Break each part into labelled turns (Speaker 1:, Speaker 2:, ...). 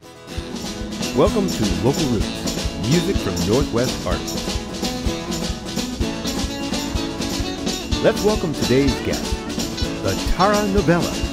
Speaker 1: Welcome to Local Roots, music from Northwest Arkansas. Let's welcome today's guest, the Tara Novella.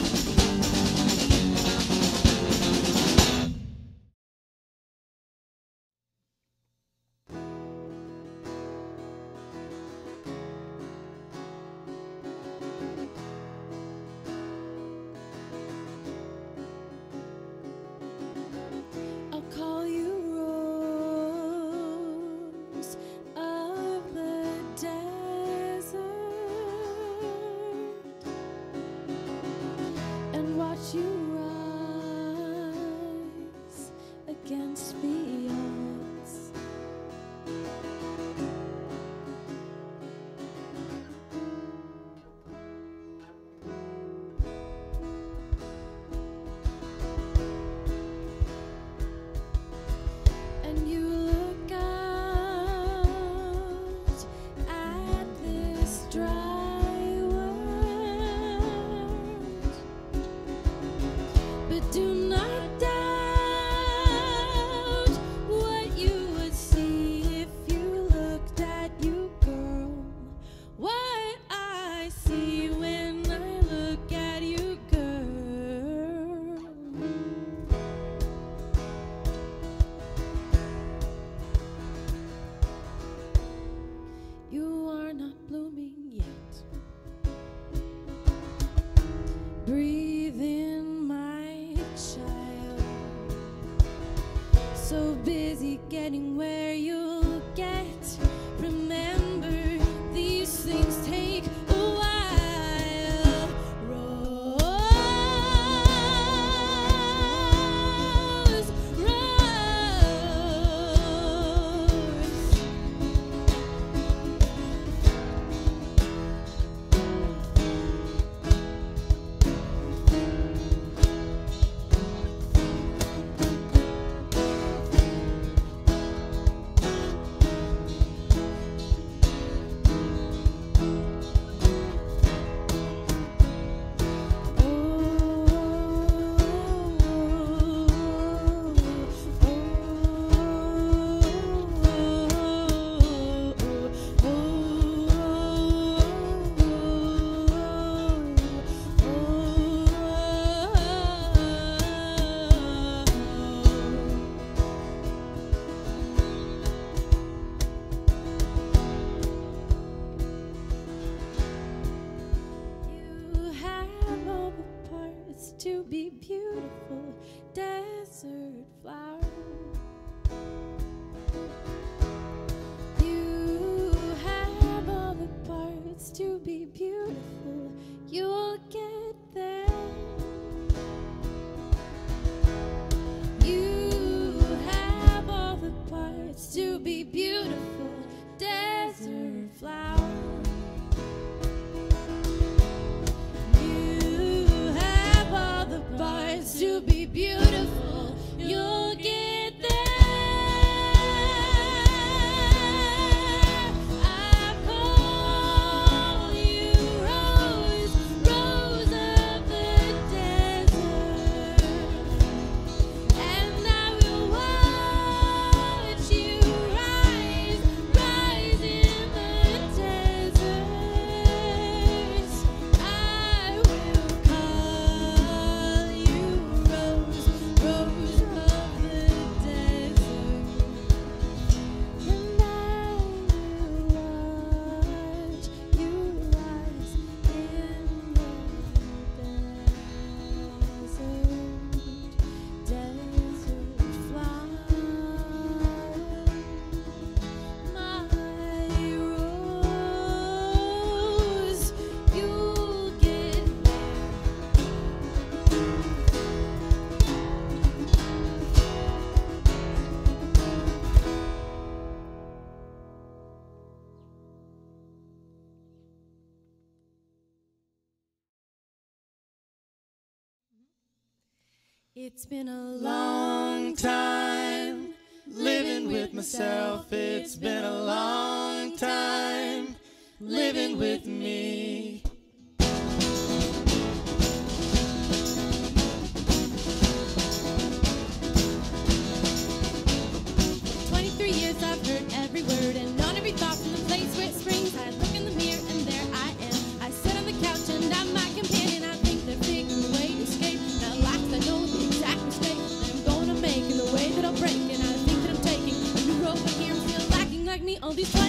Speaker 2: to be It's been a long time living with myself. It's been a long time living with me. all these.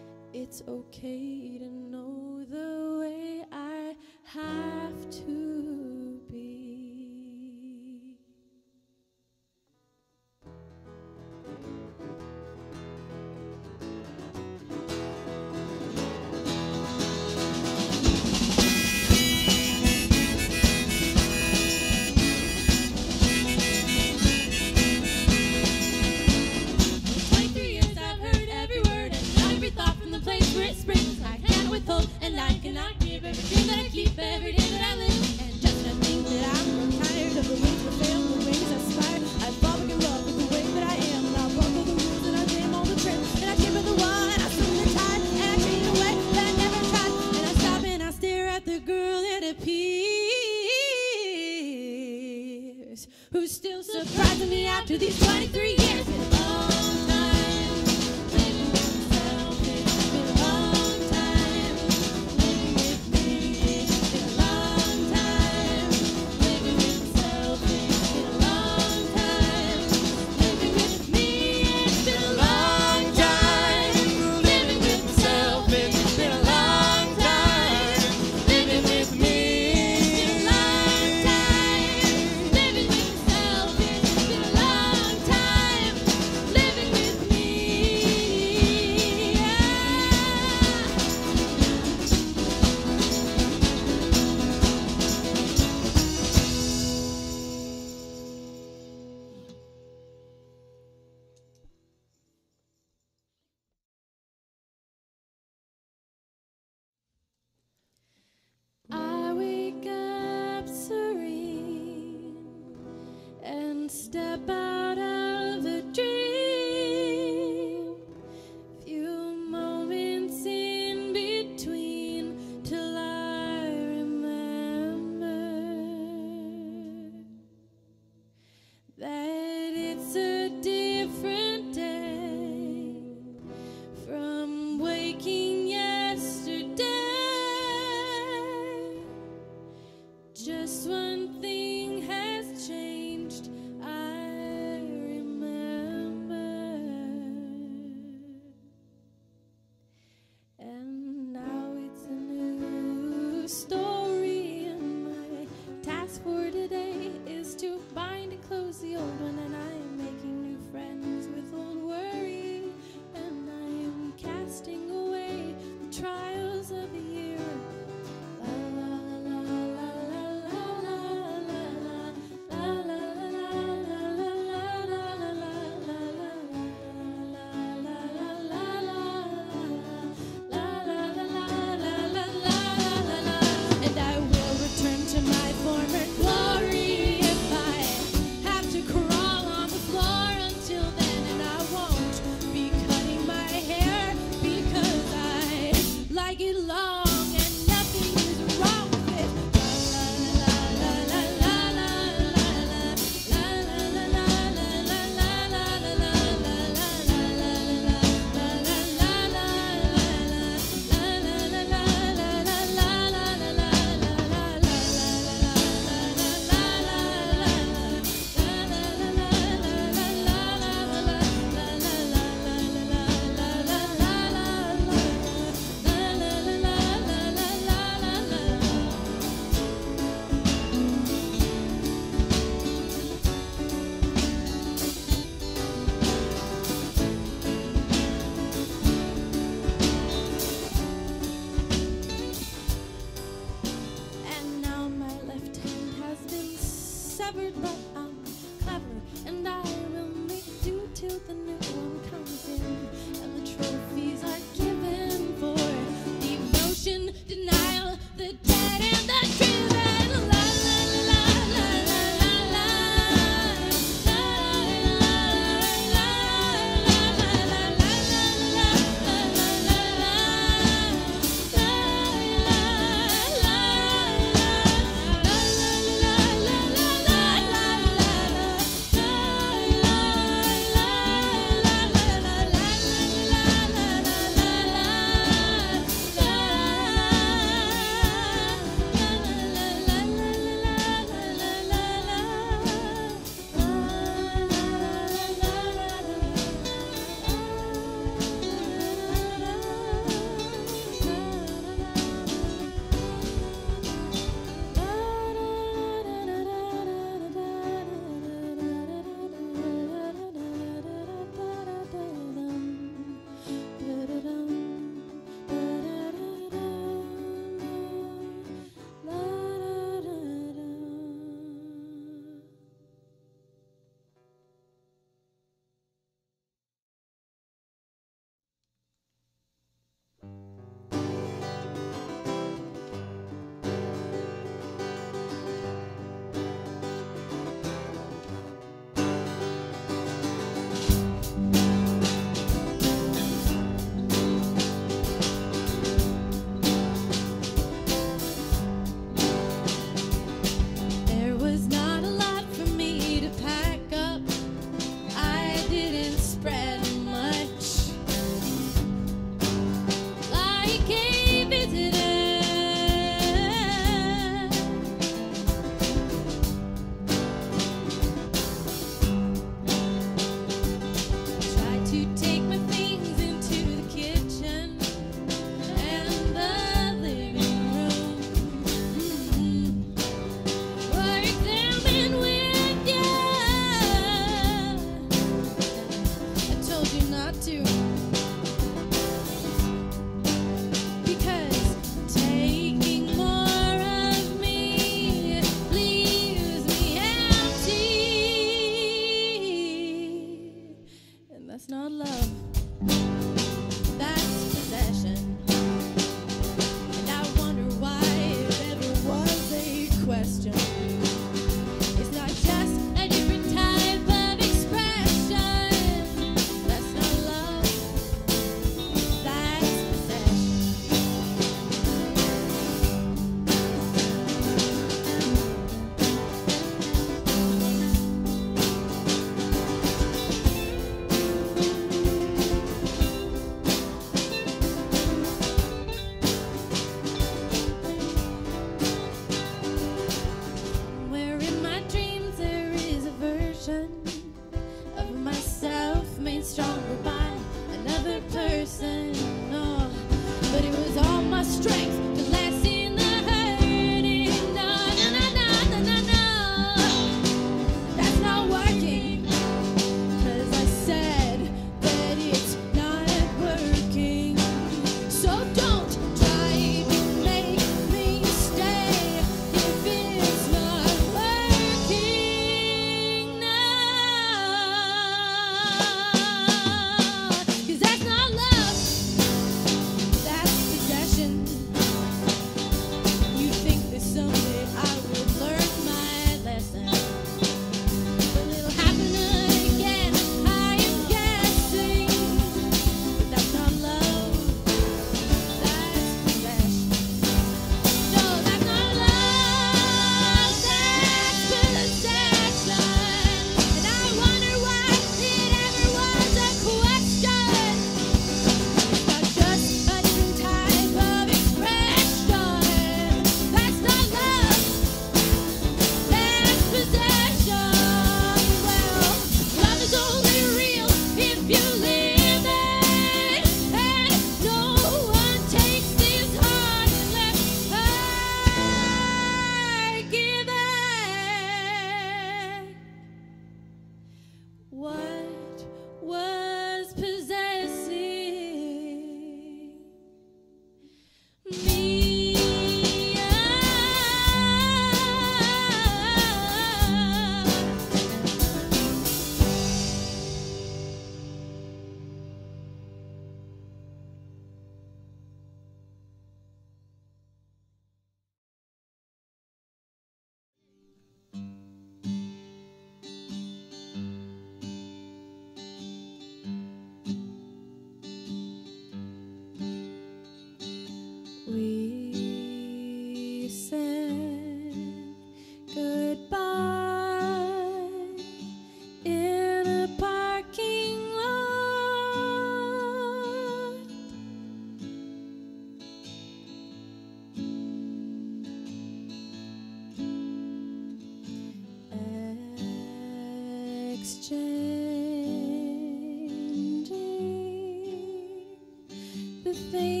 Speaker 2: Things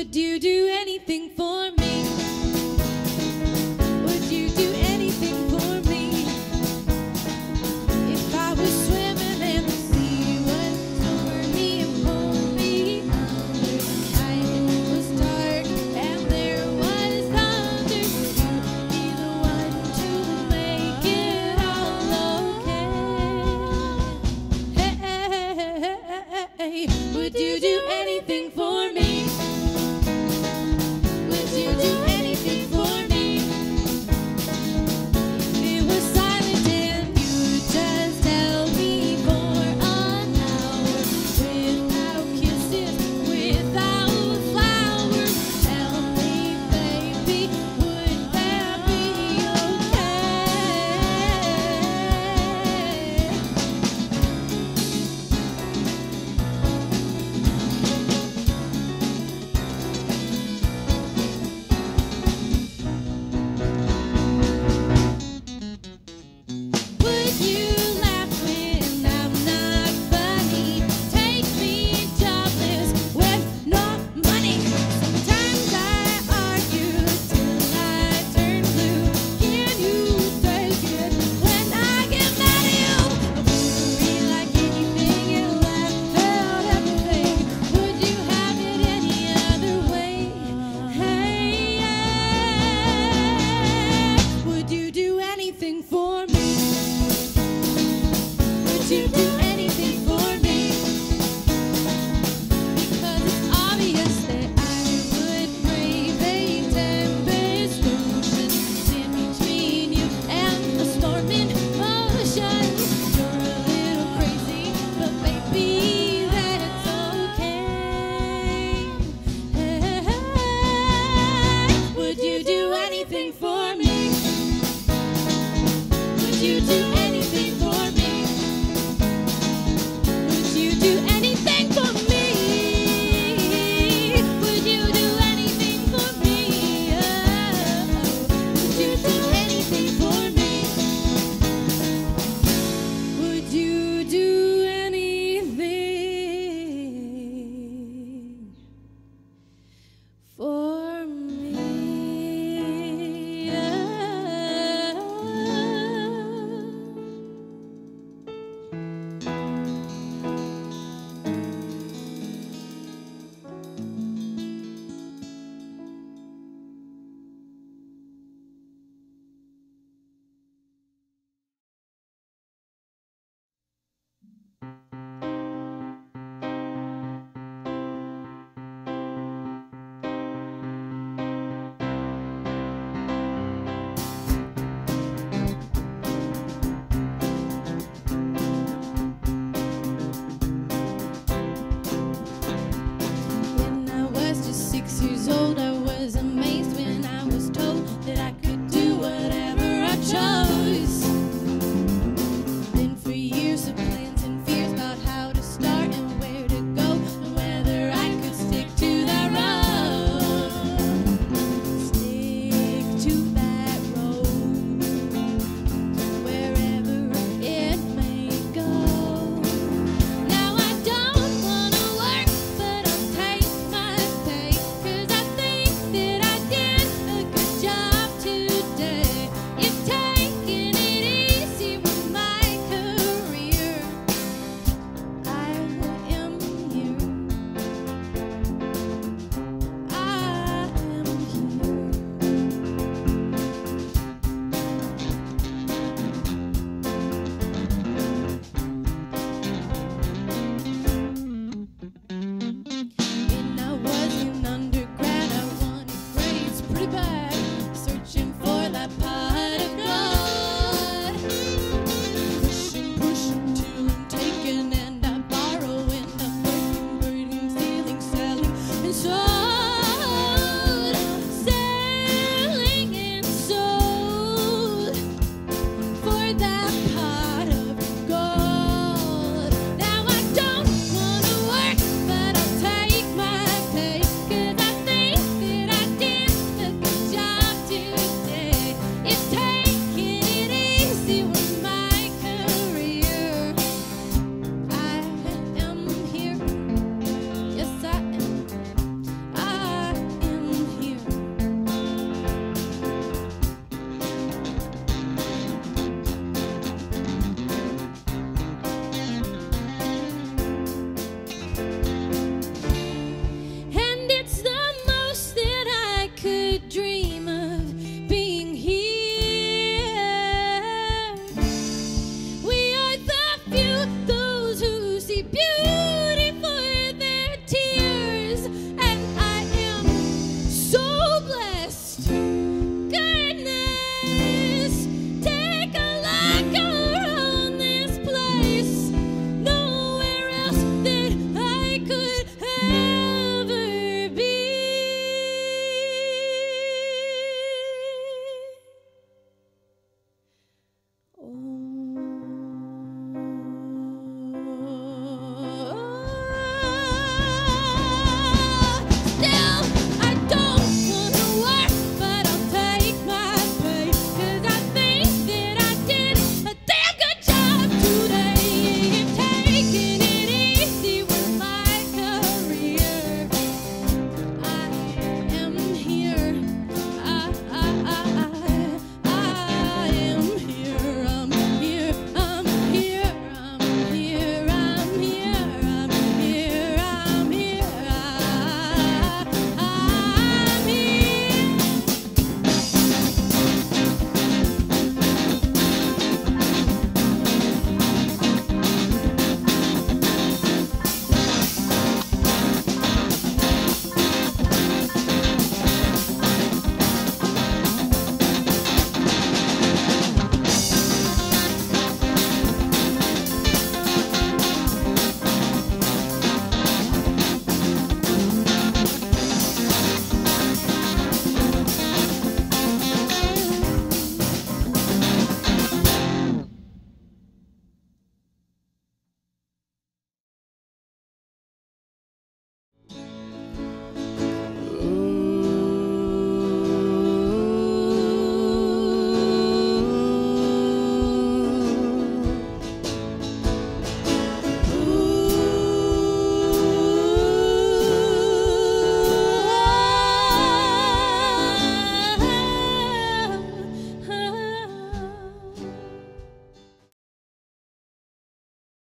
Speaker 2: would you do